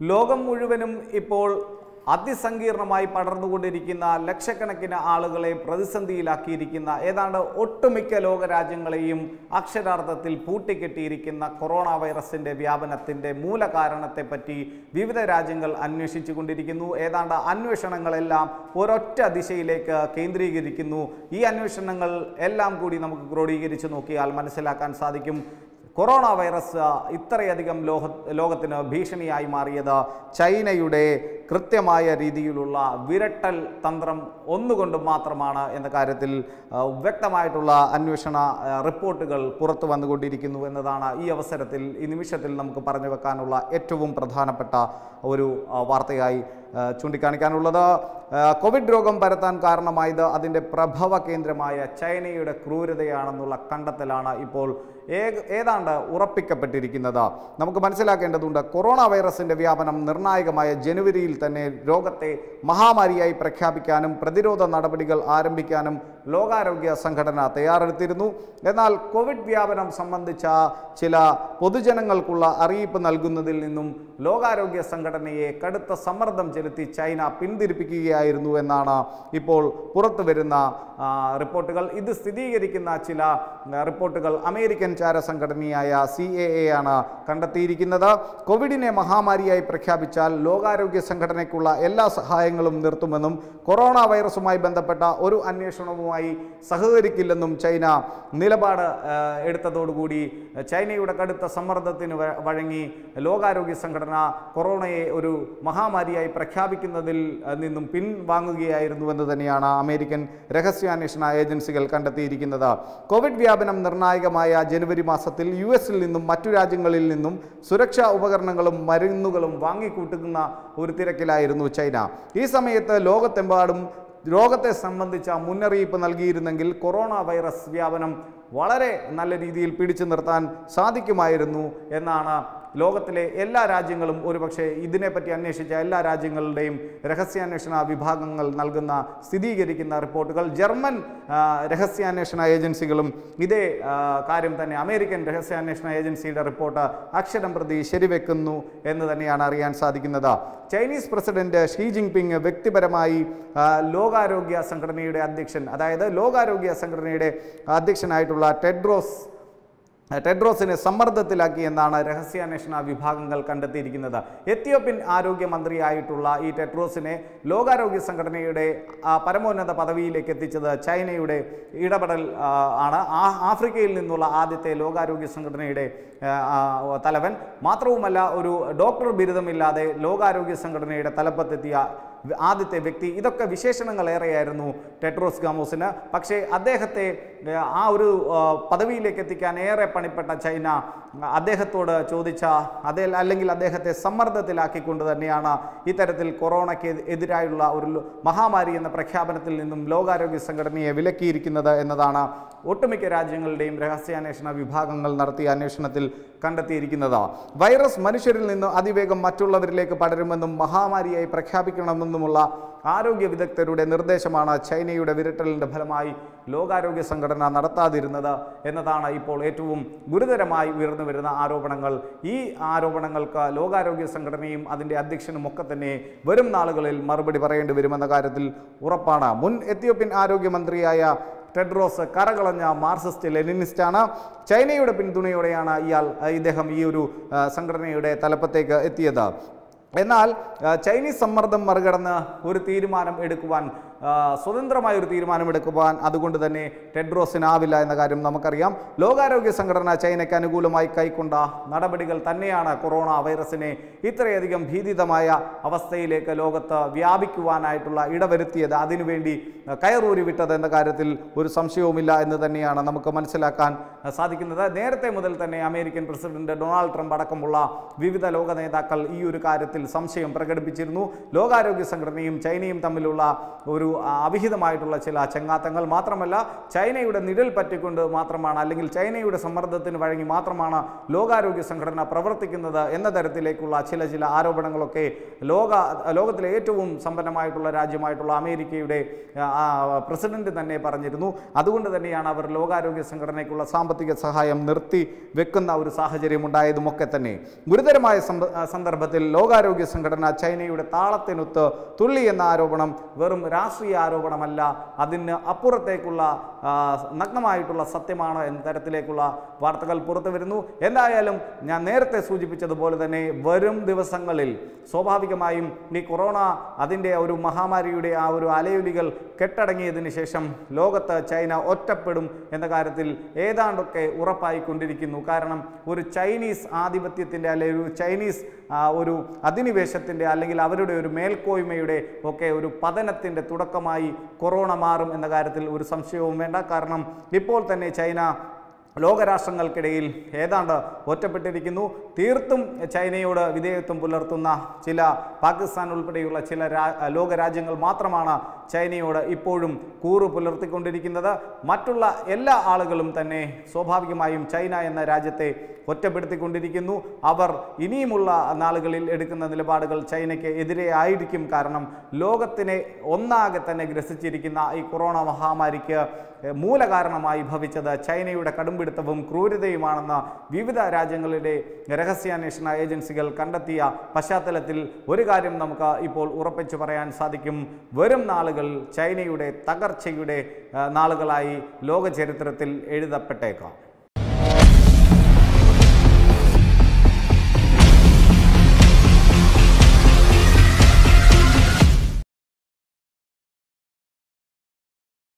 ലോകം മുഴുവനും ഇപ്പോൾ അതിസങ്കീർണമായി പടർന്നുകൊണ്ടിരിക്കുന്ന ലക്ഷക്കണക്കിന് ആളുകളെ പ്രതിസന്ധിയിലാക്കിയിരിക്കുന്ന ഏതാണ്ട് ഒട്ടുമിക്ക ലോകരാജ്യങ്ങളെയും അക്ഷരാർത്ഥത്തിൽ പൂട്ടിക്കെട്ടിയിരിക്കുന്ന കൊറോണ വൈറസിന്റെ വ്യാപനത്തിന്റെ മൂലകാരണത്തെപ്പറ്റി വിവിധ രാജ്യങ്ങൾ അന്വേഷിച്ചു കൊണ്ടിരിക്കുന്നു ഏതാണ്ട് അന്വേഷണങ്ങളെല്ലാം ഒരൊറ്റ ദിശയിലേക്ക് കേന്ദ്രീകരിക്കുന്നു. ഈ അന്വേഷണങ്ങൾ എല്ലാം കൂടി നമുക്ക് ക്രോഡീകരിച്ച് നോക്കിയാൽ മനസ്സിലാക്കാൻ സാധിക്കും. കൊറോണ വൈറസ് ഇത്രയധികം ലോക ലോകത്തിന് ഭീഷണിയായി മാറിയത് ചൈനയുടെ കൃത്യമായ രീതിയിലുള്ള വിരട്ടൽ തന്ത്രം ഒന്നുകൊണ്ട് മാത്രമാണ് എന്ന കാര്യത്തിൽ വ്യക്തമായിട്ടുള്ള അന്വേഷണ റിപ്പോർട്ടുകൾ പുറത്തു വന്നുകൊണ്ടിരിക്കുന്നു എന്നതാണ് ഈ അവസരത്തിൽ ഈ നിമിഷത്തിൽ നമുക്ക് പറഞ്ഞു വെക്കാനുള്ള ഏറ്റവും പ്രധാനപ്പെട്ട ഒരു വാർത്തയായി ചൂണ്ടിക്കാണിക്കാനുള്ളത്. കോവിഡ് രോഗം പരത്താൻ കാരണമായത് അതിന്റെ പ്രഭവ കേന്ദ്രമായ ചൈനയുടെ ക്രൂരതയാണെന്നുള്ള കണ്ടെത്തലാണ് ഇപ്പോൾ ഏതാണ്ട് ഉറപ്പിക്കപ്പെട്ടിരിക്കുന്നത്. നമുക്ക് മനസ്സിലാക്കേണ്ടതുണ്ട് കൊറോണ വൈറസിന്റെ വ്യാപനം നിർണായകമായ ജനുവരിയിൽ തന്നെ രോഗത്തെ മഹാമാരിയായി പ്രഖ്യാപിക്കാനും പ്രതിരോധ നടപടികൾ ആരംഭിക്കാനും ലോകാരോഗ്യ സംഘടന തയ്യാറെടുത്തിരുന്നു. എന്നാൽ കോവിഡ് വ്യാപനം സംബന്ധിച്ച ചില പൊതുജനങ്ങൾക്കുള്ള അറിയിപ്പ് നൽകുന്നതിൽ നിന്നും ലോകാരോഗ്യ സംഘടനയെ കടുത്ത സമ്മർദ്ദം ചെലുത്തി ചൈന പിന്തിരിപ്പിക്കുകയായിരുന്നു എന്നാണ് ഇപ്പോൾ പുറത്തു വരുന്ന റിപ്പോർട്ടുകൾ. ഇത് സ്ഥിരീകരിക്കുന്ന ചില റിപ്പോർട്ടുകൾ അമേരിക്കൻ ചാര സംഘടനയായ സി എ എ ആണ് കണ്ടെത്തിയിരിക്കുന്നത്. കോവിഡിനെ മഹാമാരിയായി പ്രഖ്യാപിച്ചാൽ ലോകാരോഗ്യ സംഘടനയ്ക്കുള്ള എല്ലാ സഹായങ്ങളും നിർത്തുമെന്നും കൊറോണ വൈറസുമായി ബന്ധപ്പെട്ട ഒരു അന്വേഷണവുമായി സഹകരിക്കില്ലെന്നും ചൈന നിലപാട് എടുത്തതോടുകൂടി ചൈനയുടെ കടുത്ത സമ്മർദ്ദത്തിന് വഴങ്ങി ലോകാരോഗ്യ സംഘടന കൊറോണയെ ഒരു മഹാമാരിയായി പ്രഖ്യാപിക്കുന്നതിൽ നിന്നും പിൻവാങ്ങുകയായിരുന്നുവെന്ന് തന്നെയാണ് അമേരിക്കൻ രഹസ്യാന്വേഷണ ഏജൻസികൾ കണ്ടെത്തിയിരിക്കുന്നത്. കോവിഡ് വ്യാപനം നിർണായകമായ ജനുവരി മാസത്തിൽ യു എസിൽ നിന്നും മറ്റു രാജ്യങ്ങളിൽ നിന്നും സുരക്ഷാ ഉപകരണങ്ങളും മരുന്നുകളും വാങ്ങിക്കൂട്ടുന്ന ഒരു തിരക്കിലായിരുന്നു ചൈന. ഈ സമയത്ത് ലോകത്തെമ്പാടും രോഗത്തെ സംബന്ധിച്ച മുന്നറിയിപ്പ് നൽകിയിരുന്നെങ്കിൽ കൊറോണ വൈറസ് വ്യാപനം വളരെ നല്ല രീതിയിൽ പിടിച്ചു നിർത്താൻ സാധിക്കുമായിരുന്നു എന്നാണ് ലോകത്തിലെ എല്ലാ രാജ്യങ്ങളും ഒരുപക്ഷെ ഇതിനെപ്പറ്റി അന്വേഷിച്ച എല്ലാ രാജ്യങ്ങളുടെയും രഹസ്യാന്വേഷണ വിഭാഗങ്ങൾ നൽകുന്ന സ്ഥിരീകരിക്കുന്ന റിപ്പോർട്ടുകൾ. ജർമ്മൻ രഹസ്യാന്വേഷണ ഏജൻസികളും ഇതേ കാര്യം തന്നെ അമേരിക്കൻ രഹസ്യാന്വേഷണ ഏജൻസിയുടെ റിപ്പോർട്ട് അക്ഷരം പ്രതി ശരിവെക്കുന്നു എന്ന് തന്നെയാണ് അറിയാൻ സാധിക്കുന്നത്. ചൈനീസ് പ്രസിഡന്റ് ഷീ ജിൻപിങ് വ്യക്തിപരമായി ലോകാരോഗ്യ സംഘടനയുടെ അധ്യക്ഷൻ അതായത് ലോകാരോഗ്യ സംഘടനയുടെ അധ്യക്ഷനായിട്ടുള്ള ടെഡ്രോസ് ടെഡ്രോസിനെ സമ്മർദ്ദത്തിലാക്കി എന്നാണ് രഹസ്യാന്വേഷണ വിഭാഗങ്ങൾ കണ്ടെത്തിയിരിക്കുന്നത്. എത്യോപ്യൻ ആരോഗ്യമന്ത്രിയായിട്ടുള്ള ഈ ടെഡ്രോസിനെ ലോകാരോഗ്യ സംഘടനയുടെ പരമോന്നത പദവിയിലേക്ക് എത്തിച്ചത് ചൈനയുടെ ഇടപെടൽ ആണ്. ആഫ്രിക്കയിൽ നിന്നുള്ള ആദ്യത്തെ ലോകാരോഗ്യ സംഘടനയുടെ തലവൻ. മാത്രവുമല്ല ഒരു ഡോക്ടർ ബിരുദമില്ലാതെ ലോകാരോഗ്യ സംഘടനയുടെ തലപ്പത്തെത്തിയ ആദ്യത്തെ വ്യക്തി. ഇതൊക്കെ വിശേഷണങ്ങൾ ഏറെയായിരുന്നു ടെട്രോസ് ഗാമോസിന്. പക്ഷേ അദ്ദേഹത്തെ ആ ഒരു പദവിയിലേക്ക് എത്തിക്കാൻ ഏറെ പണിപ്പെട്ട ചൈന അദ്ദേഹത്തോട് ചോദിച്ച അതേ അല്ലെങ്കിൽ അദ്ദേഹത്തെ സമ്മർദ്ദത്തിലാക്കിക്കൊണ്ട് തന്നെയാണ് ഇത്തരത്തിൽ കൊറോണയ്ക്ക് എതിരായുള്ള ഒരു മഹാമാരി എന്ന പ്രഖ്യാപനത്തിൽ നിന്നും ലോകാരോഗ്യ സംഘടനയെ വിലക്കിയിരിക്കുന്നത് എന്നതാണ് ഒട്ടുമിക്ക രാജ്യങ്ങളുടെയും രഹസ്യാന്വേഷണ വിഭാഗങ്ങൾ നടത്തിയ അന്വേഷണത്തിൽ കണ്ടെത്തിയിരിക്കുന്നത്. വൈറസ് മനുഷ്യരിൽ നിന്ന് അതിവേഗം മറ്റുള്ളവരിലേക്ക് പടരുമെന്നും മഹാമാരിയായി പ്രഖ്യാപിക്കണമെന്നുമുള്ള ആരോഗ്യ വിദഗ്ധരുടെ നിർദ്ദേശമാണ് ചൈനയുടെ വിരട്ടലിന്റെ ഫലമായി ലോകാരോഗ്യ സംഘടന നടത്താതിരുന്നത് എന്നതാണ് ഇപ്പോൾ ഏറ്റവും ഗുരുതരമായി ഉയർന്നു വരുന്ന ആരോപണങ്ങൾ. ഈ ആരോപണങ്ങൾക്ക് ലോകാരോഗ്യ സംഘടനയും അതിന്റെ അധ്യക്ഷനും ഒക്കെ തന്നെ വരും നാളുകളിൽ മറുപടി പറയേണ്ടി വരുമെന്ന കാര്യത്തിൽ ഉറപ്പാണ്. മുൻ എത്യോപ്യൻ ആരോഗ്യമന്ത്രിയായ ടെഡ്രോസ് കരകളഞ്ഞ മാർസിസ്റ്റ് ലെനിനിസ്റ്റാണ്. ചൈനയുടെ പിന്തുണയോടെയാണ് ഇയാൾ ഇദ്ദേഹം ഈ ഒരു സംഘടനയുടെ തലപ്പത്തേക്ക് എത്തിയത്. എന്നാൽ ചൈനീസ് സമ്മർദ്ദം മറികടന്ന് ഒരു തീരുമാനം എടുക്കുവാൻ സ്വതന്ത്രമായ ഒരു തീരുമാനമെടുക്കുവാൻ അതുകൊണ്ട് തന്നെ ടെഡ്രോസിനാവില്ല എന്ന കാര്യം നമുക്കറിയാം. ലോകാരോഗ്യ സംഘടന ചൈനയ്ക്ക് അനുകൂലമായി കൈക്കൊണ്ട നടപടികൾ തന്നെയാണ് കൊറോണ വൈറസിനെ ഇത്രയധികം ഭീതിതമായ അവസ്ഥയിലേക്ക് ലോകത്ത് വ്യാപിക്കുവാനായിട്ടുള്ള ഇടവരുത്തിയത്. അതിനുവേണ്ടി കയറൂരി വിട്ടത് എന്ന കാര്യത്തിൽ ഒരു സംശയവുമില്ല എന്ന് തന്നെയാണ് നമുക്ക് മനസ്സിലാക്കാൻ സാധിക്കുന്നത്. നേരത്തെ മുതൽ തന്നെ അമേരിക്കൻ പ്രസിഡന്റ് ഡൊണാൾഡ് ട്രംപ് അടക്കമുള്ള വിവിധ ലോക നേതാക്കൾ ഈ ഒരു കാര്യത്തിൽ സംശയം പ്രകടിപ്പിച്ചിരുന്നു. ലോകാരോഗ്യ സംഘടനയും ചൈനയും തമ്മിലുള്ള ഒരു അവിഹിതമായിട്ടുള്ള ചില ചങ്ങാത്തങ്ങൾ മാത്രമല്ല ചൈനയുടെ നിഴൽ പറ്റിക്കൊണ്ട് മാത്രമാണ് അല്ലെങ്കിൽ ചൈനയുടെ സമ്മർദ്ദത്തിന് വഴങ്ങി മാത്രമാണ് ലോകാരോഗ്യ സംഘടന പ്രവർത്തിക്കുന്നത് എന്ന തരത്തിലേക്കുള്ള ചില ചില ആരോപണങ്ങളൊക്കെ ലോക ലോകത്തിലെ ഏറ്റവും സമ്പന്നമായിട്ടുള്ള രാജ്യമായിട്ടുള്ള അമേരിക്കയുടെ പ്രസിഡന്റ് തന്നെ പറഞ്ഞിരുന്നു. അതുകൊണ്ട് തന്നെയാണ് അവർ ലോകാരോഗ്യ സംഘടനയ്ക്കുള്ള സാമ്പത്തിക സഹായം നിർത്തി വെക്കുന്ന ഒരു സാഹചര്യം ഉണ്ടായതുമൊക്കെ തന്നെ. ഗുരുതരമായ സന്ദർഭത്തിൽ ലോകാരോഗ്യ സംഘടന ചൈനയുടെ താളത്തിനൊത്ത് തുള്ളി എന്ന ആരോപണം വെറും രാഷ്ട്രീയ ആരോപണമല്ല അതിന് അപ്പുറത്തേക്കുള്ള നഗ്നമായിട്ടുള്ള സത്യമാണ് എന്ന തരത്തിലേക്കുള്ള വാർത്തകൾ പുറത്തു വരുന്നു. എന്തായാലും ഞാൻ നേരത്തെ സൂചിപ്പിച്ചതുപോലെ തന്നെ വരും ദിവസങ്ങളിൽ സ്വാഭാവികമായും ഈ കൊറോണ അതിന്റെ ഒരു മഹാമാരിയുടെ ആ ഒരു അലയൊലികൾ കെട്ടടങ്ങിയതിന് ശേഷം ലോകത്ത് ചൈന ഒറ്റപ്പെടും എന്ന കാര്യത്തിൽ ഏതാണ്ടൊക്കെ ഉറപ്പായിക്കൊണ്ടിരിക്കുന്നു. കാരണം ഒരു ചൈനീസ് ആധിപത്യത്തിന്റെ അല്ലെങ്കിൽ ഒരു ചൈനീസ് ഒരു അധിനിവേശത്തിന്റെ അല്ലെങ്കിൽ അവരുടെ ഒരു മേൽക്കോയ്മയുടെ ഒക്കെ ഒരു പതനത്തിന്റെ തുടക്കമായി കൊറോണ മാറും എന്ന കാര്യത്തിൽ ഒരു സംശയവും വേണ്ട. കാരണം ഇപ്പോൾ തന്നെ ചൈന ലോകരാഷ്ട്രങ്ങൾക്കിടയിൽ ഏതാണ്ട് ഒറ്റപ്പെട്ടിരിക്കുന്നു. തീർത്തും ചൈനയോട് വിധേയത്വം പുലർത്തുന്ന ചില പാകിസ്ഥാൻ ഉൾപ്പെടെയുള്ള ചില ലോകരാജ്യങ്ങൾ മാത്രമാണ് ചൈനയോട് ഇപ്പോഴും കൂറ് പുലർത്തിക്കൊണ്ടിരിക്കുന്നത്. മറ്റുള്ള എല്ലാ ആളുകളും തന്നെ സ്വാഭാവികമായും ചൈന എന്ന രാജ്യത്തെ ഒറ്റപ്പെടുത്തിക്കൊണ്ടിരിക്കുന്നു. അവർ ഇനിയുമുള്ള നാളുകളിൽ എടുക്കുന്ന നിലപാടുകൾ ചൈനയ്ക്ക് എതിരെ ആയിരിക്കും കാരണം ലോകത്തിനെ ഒന്നാകെ തന്നെ ഗ്രസിച്ചിരിക്കുന്ന ഈ കൊറോണ മഹാമാരിക്ക് മൂലകാരണമായി ഭവിച്ചത് ചൈനയുടെ കടുംപിടുത്തവും ക്രൂരതയുമാണെന്ന് വിവിധ രാജ്യങ്ങളുടെ രഹസ്യാന്വേഷണ ഏജൻസികൾ കണ്ടെത്തിയ പശ്ചാത്തലത്തിൽ ഒരു കാര്യം നമുക്ക് ഇപ്പോൾ ഉറപ്പിച്ചു പറയാൻ സാധിക്കും. വരും നാളുകൾ ചൈനയുടെ തകർച്ചയുടെ നാളുകളായി ലോക ചരിത്രത്തിൽ എഴുതപ്പെട്ടേക്കാം.